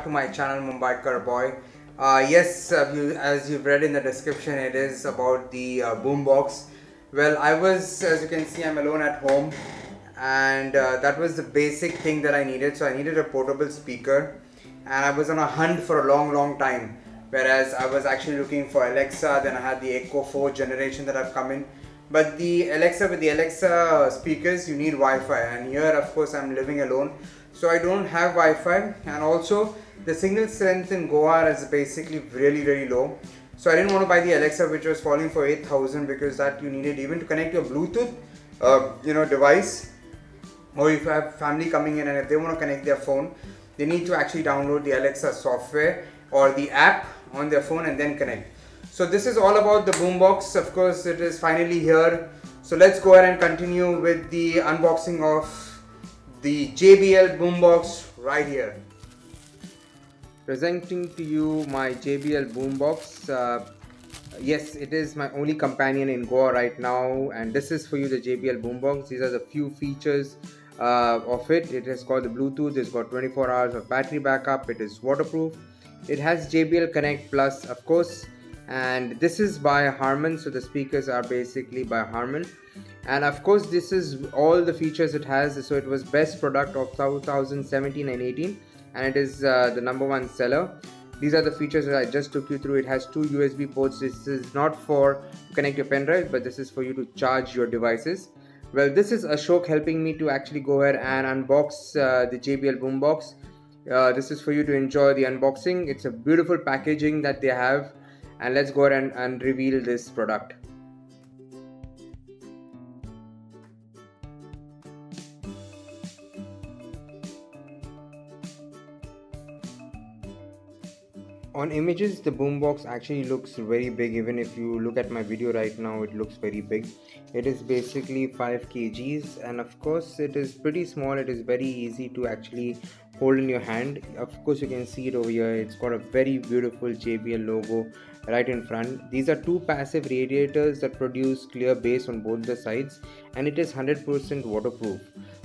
back to my channel MumBiker Boy. Uh, yes, uh, you, as you've read in the description, it is about the uh, boombox. Well, I was, as you can see, I'm alone at home, and uh, that was the basic thing that I needed. So I needed a portable speaker, and I was on a hunt for a long, long time. Whereas I was actually looking for Alexa, then I had the Echo 4 generation that I've come in. But the Alexa with the Alexa speakers, you need Wi-Fi, and here, of course, I'm living alone. So I don't have Wi-Fi. And also the signal strength in Goa is basically really really low. So I didn't want to buy the Alexa which was falling for 8000 because that you needed even to connect your Bluetooth uh, you know device. Or if you have family coming in and if they want to connect their phone they need to actually download the Alexa software or the app on their phone and then connect so this is all about the boombox of course it is finally here so let's go ahead and continue with the unboxing of the JBL boombox right here. Presenting to you my JBL boombox. Uh, yes, it is my only companion in Goa right now and this is for you the JBL boombox. These are the few features uh, of it. It is called the Bluetooth. It's got 24 hours of battery backup. It is waterproof. It has JBL Connect Plus of course and this is by Harman so the speakers are basically by Harman. And of course this is all the features it has. So it was best product of 2017 and 18 and it is uh, the number one seller. These are the features that I just took you through. It has two USB ports. This is not for connect your pen drive but this is for you to charge your devices. Well this is Ashok helping me to actually go ahead and unbox uh, the JBL boombox. Uh, this is for you to enjoy the unboxing. It's a beautiful packaging that they have and let's go ahead and, and reveal this product. On images the boombox actually looks very big. Even if you look at my video right now it looks very big. It is basically 5 kgs. And of course it is pretty small. It is very easy to actually hold in your hand. Of course you can see it over here. It's got a very beautiful JBL logo right in front. These are two passive radiators that produce clear bass on both the sides and it is 100% waterproof.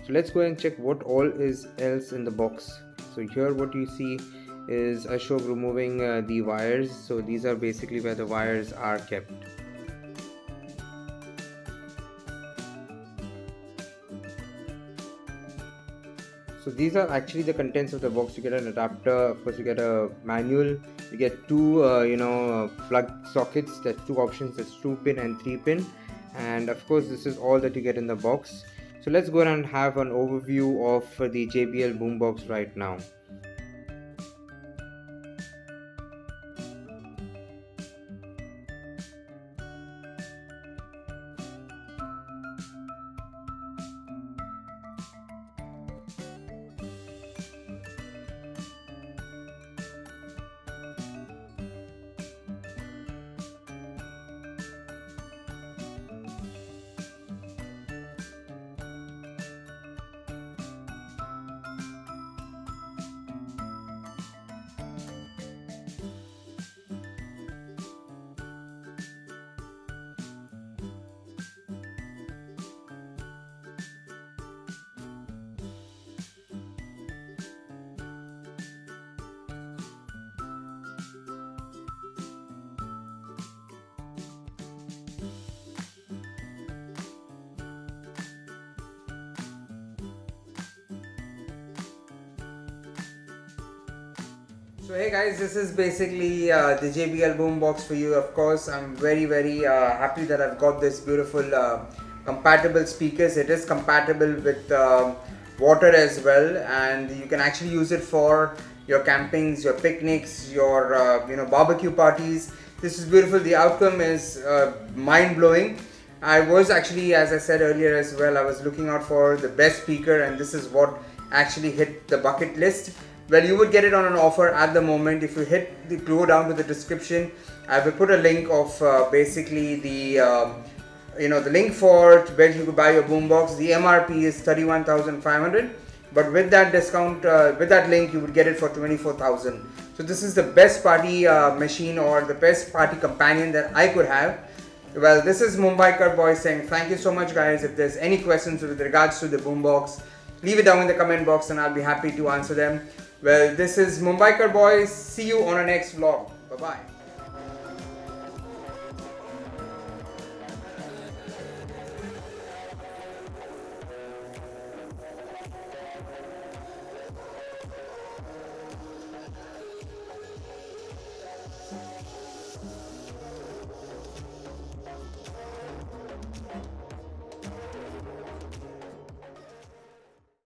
So let's go and check what all is else in the box. So here what you see is Ashok removing uh, the wires. So these are basically where the wires are kept. So these are actually the contents of the box. You get an adapter of course you get a manual you get two uh, you know plug sockets that's two options there's two pin and three pin. And of course this is all that you get in the box. So let's go and have an overview of the JBL boombox right now So hey guys, this is basically uh, the JBL boombox for you. Of course, I'm very very uh, happy that I've got this beautiful uh, compatible speakers. It is compatible with um, water as well, and you can actually use it for your campings, your picnics, your uh, you know barbecue parties. This is beautiful. The outcome is uh, mind blowing. I was actually, as I said earlier as well, I was looking out for the best speaker, and this is what actually hit the bucket list well you would get it on an offer at the moment. If you hit the go down to the description I will put a link of uh, basically the um, you know the link for where you could buy your boombox. The MRP is 31,500 but with that discount uh, with that link you would get it for 24,000 so this is the best party uh, machine or the best party companion that I could have. Well this is MumBiker boy saying thank you so much guys. If there's any questions with regards to the boombox leave it down in the comment box and I'll be happy to answer them Well, this is MumBiker Boy. See you on our next vlog. Bye bye.